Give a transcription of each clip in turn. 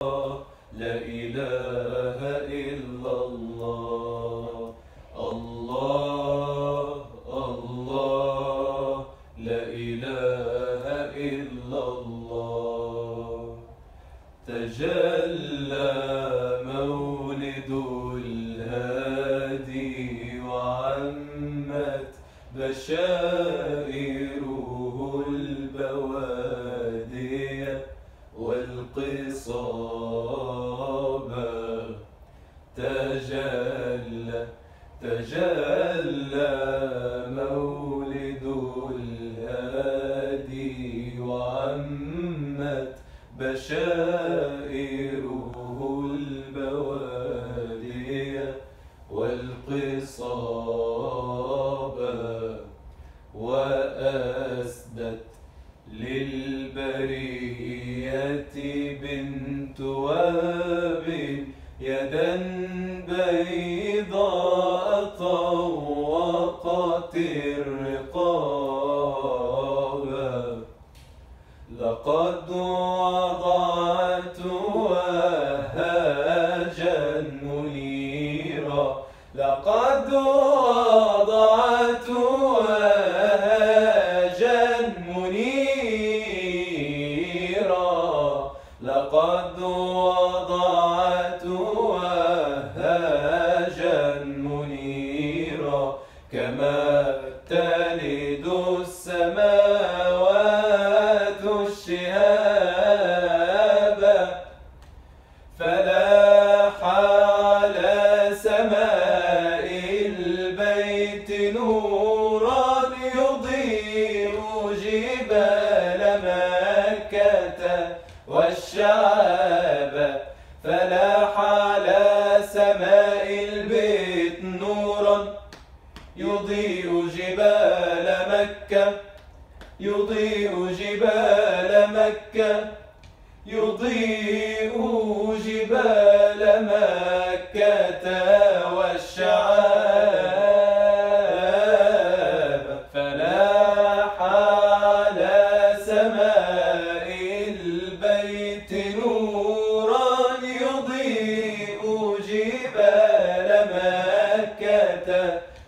لا إله إلا الله. الله الله لا إله إلا الله. تجلى مولد الهادي وعمت بشائره البوادي والقصاب تجلى تجلى للبرية بنت واب يدا بيضاء طوقت الرقاب. لقد وضعت وهاجا منيرا لقد وضعت وهاجا منيرا تلد السماوات الشهاب فلاح على سماء البيت نورا يضيء جبال مكة والشعاب فلاح يضيء جبال مكة. يضيء جبال مكة. يضيء جبال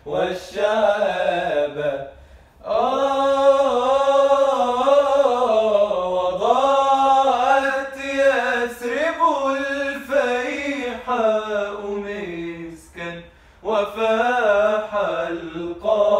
والشابة آه، آه، آه، وضاعت يثرب الفيحاء مسكا وفاح القاع